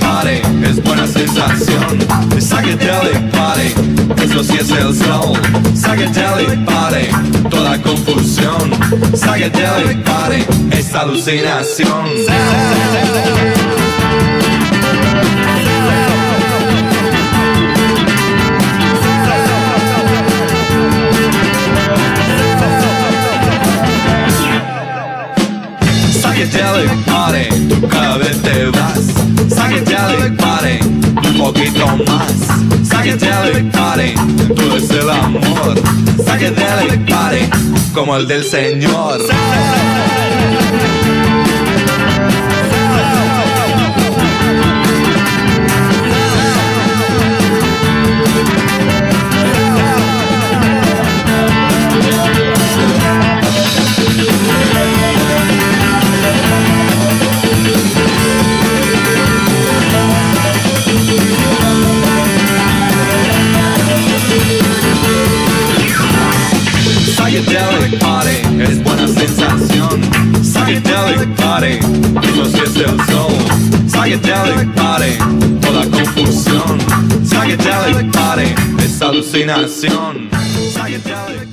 party es buena sensación. Psychedelic party, eso sí es el soul. Psychedelic party, toda confusión. Psychedelic party es alucinación. Psychedelic party, poquito más. Psychedelic party, todo es el amor. Psychedelic party, como el del Señor. Psychedelic party es buena sensación. Psychedelic party, eso sí es el soul. Psychedelic party, toda confusión. Psychedelic party es alucinación. Psychedelic